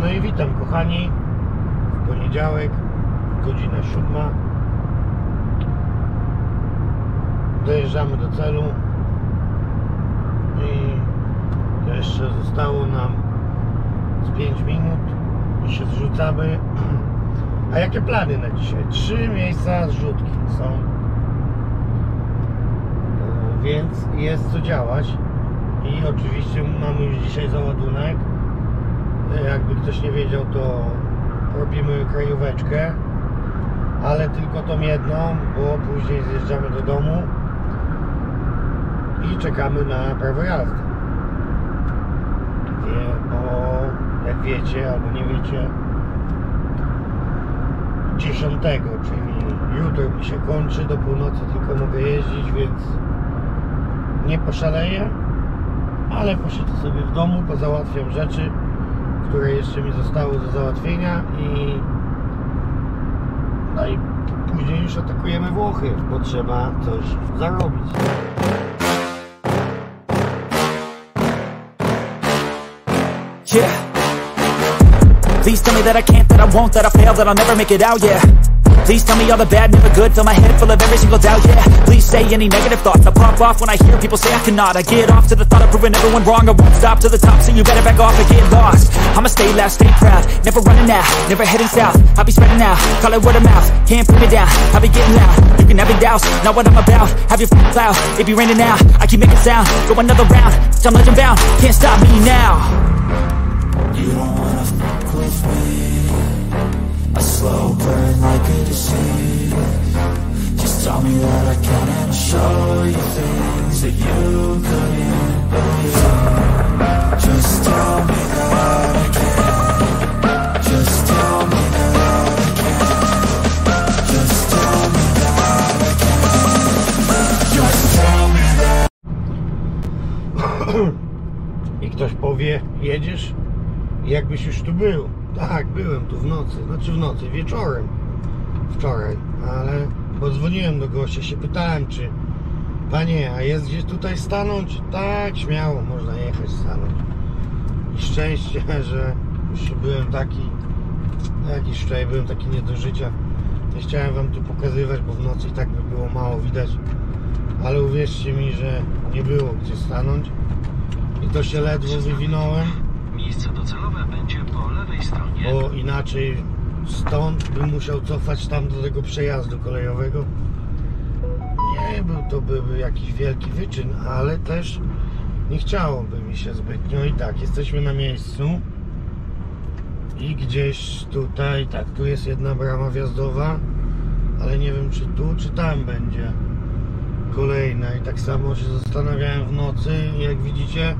No i witam kochani. Poniedziałek, godzina siódma. Dojeżdżamy do celu. I jeszcze zostało nam z 5 minut i się zrzucamy. A jakie plany na dzisiaj? Trzy miejsca zrzutki są. E, Więc jest co działać. I oczywiście mamy już dzisiaj załadunek. Jakby ktoś nie wiedział, to robimy krajóweczkę. Ale tylko tą jedną, bo później zjeżdżamy do domu i czekamy na prawo jazdy. Bo jak wiecie albo nie wiecie, 10, czyli jutro mi się kończy, do północy tylko mogę jeździć, więc nie poszaleję, ale posiedzę sobie w domu, pozałatwiam rzeczy, które jeszcze mi zostały do załatwienia i no i później już atakujemy Włochy, bo trzeba coś zarobić. Yeah. Please tell me that I can't, that I won't, that I fail, that I'll never make it out, yeah. Please tell me all the bad, never good, fill my head full of every single doubt, yeah. Please say any negative thoughts, I pop off when I hear people say I cannot. I get off to the thought of proving everyone wrong, I won't stop to the top, so you better back off and get lost. I'ma stay loud, stay proud, never running out, never heading south. I'll be spreading out, call it word of mouth, can't put me down, I'll be getting loud. You can have your doubts, not what I'm about, have your f***ing cloud, it be raining now. I keep making sound, go another round, I'm legend bound, can't stop me now. You don't wanna fuck with me A slow burn like a disease Just tell me that I can and I'll show you things that you couldn't believe jedziesz? Jakbyś już tu był. Tak, byłem tu w nocy. Znaczy w nocy, wieczorem. Wczoraj. Ale bo do gościa, się pytałem, czy panie, a jest gdzieś tutaj stanąć? Tak, śmiało, można jechać, stanąć. I szczęście, że już byłem taki, jakiś wczoraj byłem taki nie do życia. Nie chciałem wam tu pokazywać, bo w nocy i tak by było mało widać. Ale uwierzcie mi, że nie było gdzie stanąć. I to się ledwo wywinąłem, Miejsce docelowe będzie po lewej stronie. bo inaczej stąd bym musiał cofać tam do tego przejazdu kolejowego. Nie był to byłby jakiś wielki wyczyn, ale też nie chciałoby mi się zbytnio. I tak, jesteśmy na miejscu. I gdzieś tutaj, tak, tu jest jedna brama wjazdowa, ale nie wiem czy tu, czy tam będzie kolejna. I tak samo się zastanawiałem w nocy, jak widzicie,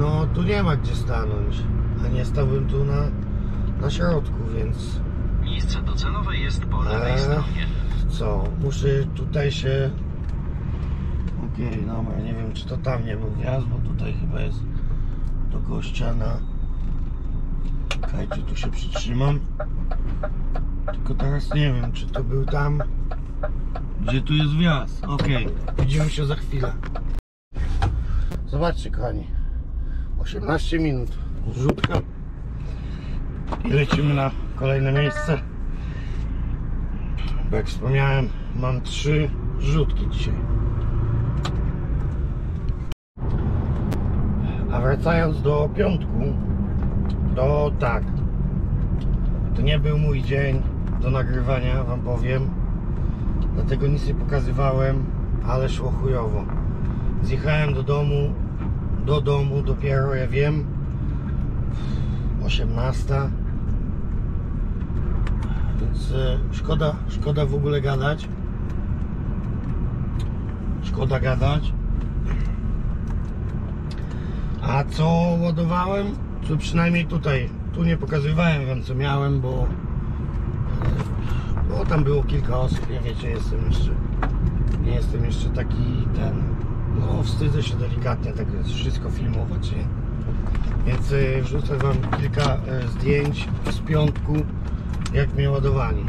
no tu nie ma gdzie stanąć, a nie stałbym tu na, na środku, więc Miejsce docelowe jest po lewej Eee. stronie. co, muszę tutaj się okej, dobra, nie wiem czy to tam nie był wjazd, bo tutaj chyba jest do gościa na Czekajcie, tu się przytrzymam tylko teraz nie wiem, czy to był tam gdzie tu jest wjazd, okej widzimy się za chwilę zobaczcie kochani 18 minut. Rzutka i lecimy na kolejne miejsce. Bo jak wspomniałem mam trzy rzutki dzisiaj. A wracając do piątku to tak. To nie był mój dzień do nagrywania wam powiem. Dlatego nic nie pokazywałem ale szło chujowo. Zjechałem do domu do domu dopiero ja wiem 18 więc e, szkoda, szkoda w ogóle gadać. Szkoda gadać. A co ładowałem? To przynajmniej tutaj tu nie pokazywałem wam co miałem bo bo tam było kilka osób. Ja wiecie jestem jeszcze nie jestem jeszcze taki ten no wstydzę się delikatnie tak wszystko filmować nie? więc y, wrzucę wam kilka y, zdjęć z piątku jak mnie ładowali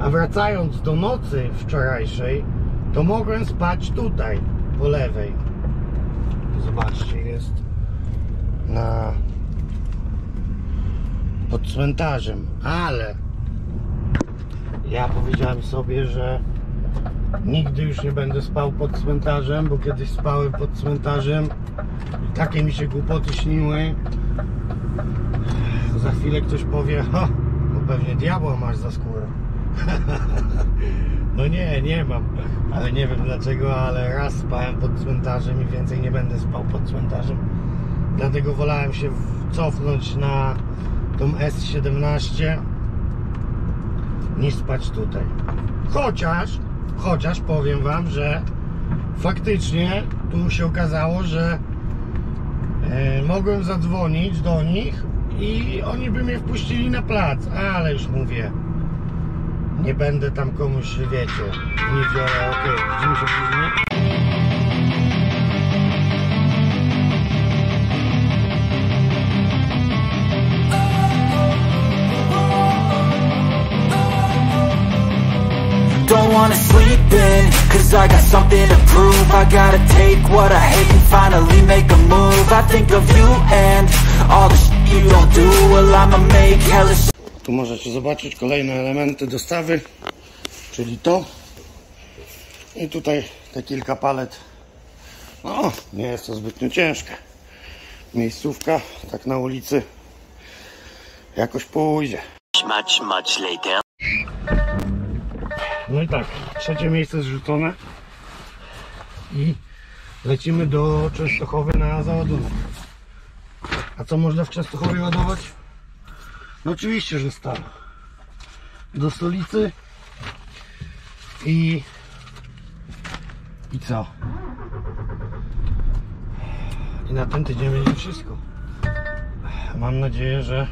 A wracając do nocy wczorajszej, to mogłem spać tutaj, po lewej. Zobaczcie, jest na pod cmentarzem, ale ja powiedziałem sobie, że nigdy już nie będę spał pod cmentarzem, bo kiedyś spałem pod cmentarzem i takie mi się głupoty śniły. Za chwilę ktoś powie, ha, bo pewnie diabła masz za skórę. No nie, nie mam, ale nie wiem dlaczego, ale raz spałem pod cmentarzem i więcej nie będę spał pod cmentarzem. Dlatego wolałem się cofnąć na tą S17 niż spać tutaj. Chociaż, chociaż powiem Wam, że faktycznie tu się okazało, że e, mogłem zadzwonić do nich i oni by mnie wpuścili na plac, ale już mówię, nie będę tam komuś, wiecie, w niedzielę, okej, widzimy się później. Wanna sleep in, cause I got something to prove I gotta take what I hate and finally make a move I think of you and all the shit you don't do Well I'ma make hella shit Tu możecie zobaczyć kolejne elementy dostawy, czyli to. I tutaj te kilka palet. No, nie jest to zbytnio ciężkie. Miejscówka, tak na ulicy, jakoś pójdzie. Much, much later. No i tak, trzecie miejsce zrzucone. I lecimy do Częstochowy na załadunek. A co można w Częstochowie ładować? No oczywiście, że stal. Do stolicy i i co? I na ten tydzień będzie wszystko. Mam nadzieję, że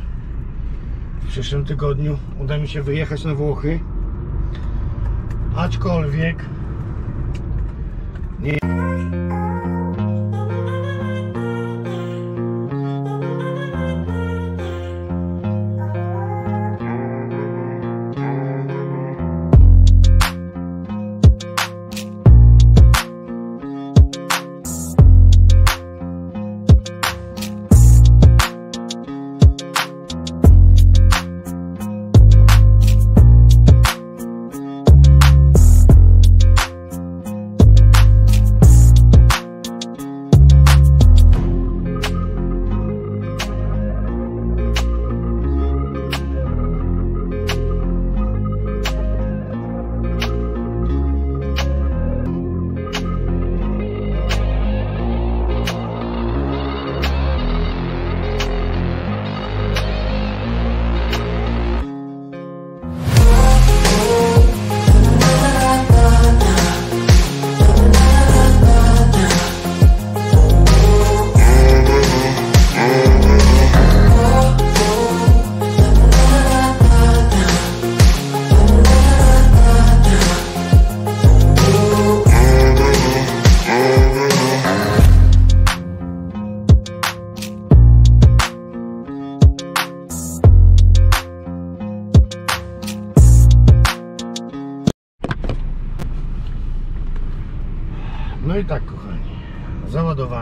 w przyszłym tygodniu uda mi się wyjechać na Włochy. Aczkolwiek nie.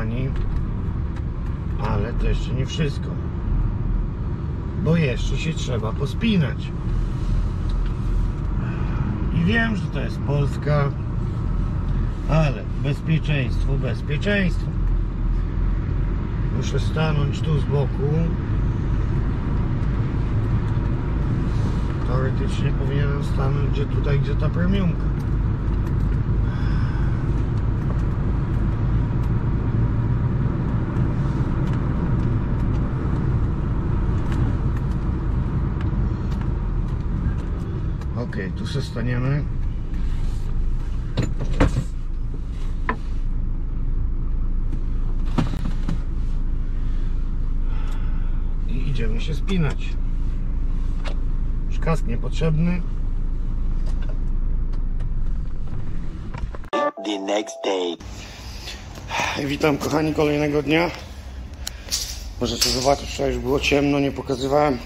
Załadowani, ale to jeszcze nie wszystko, bo jeszcze się trzeba pospinać. I wiem, że to jest Polska, ale bezpieczeństwo, bezpieczeństwo. Muszę stanąć tu z boku. Teoretycznie powinienem stanąć gdzie tutaj, gdzie ta premiumka. Ok, tu się staniemy. I idziemy się spinać. Już kask niepotrzebny. The next day. Witam kochani kolejnego dnia. Możecie zobaczyć, wczoraj już było ciemno, nie pokazywałem.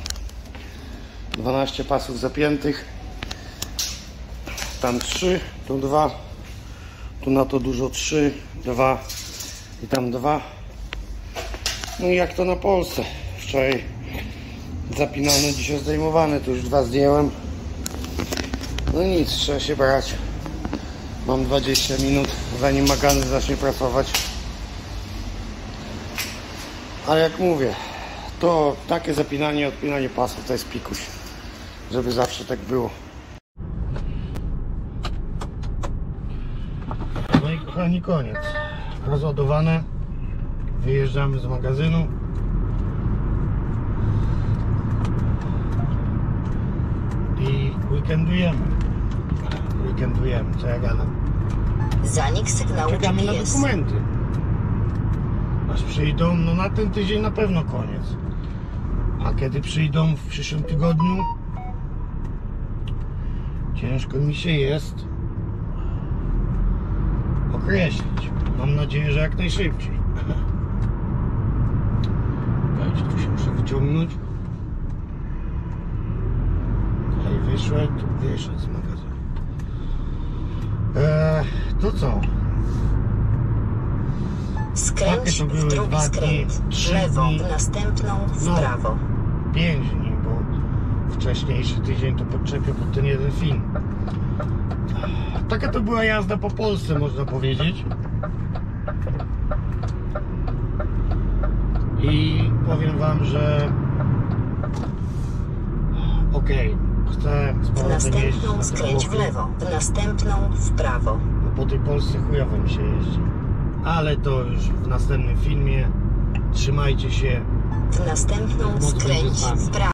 12 pasów zapiętych. Tam 3, tu 2, tu na to dużo 3, 2 i tam 2. No i jak to na Polsce. Wczoraj zapinane, dzisiaj zdejmowane, to już dwa zdjęłem. No nic, trzeba się brać. Mam 20 minut, zanim magazyn zacznie pracować. Ale jak mówię, to takie zapinanie, odpinanie pasów to jest pikuś. Żeby zawsze tak było. No i kochani, koniec. Rozładowane. Wyjeżdżamy z magazynu. I weekendujemy. Weekendujemy, co ja gadam. Zanik sygnału Czekamy na dokumenty. Aż przyjdą, no na ten tydzień na pewno koniec. A kiedy przyjdą w przyszłym tygodniu, ciężko mi się jest określić. Mam nadzieję, że jak najszybciej. Słuchajcie, tu się muszę wyciągnąć. Tutaj wyszedł, wyszedł z magazynu. Eee, to co? Skręć Takie to w były drugi dwa dni, skręt. W trzy lewo, dni. w następną w No. prawo. 5 dni, bo wcześniejszy tydzień to podczepię pod ten jeden film. Taka to była jazda po Polsce, można powiedzieć. I powiem Wam, że okej, chcę z W powrotem jeździć następną na skręć w lewo. W następną w prawo. bo po tej Polsce chujowo mi się jeździ. Ale to już w następnym filmie. Trzymajcie się. W następną skręć w prawo.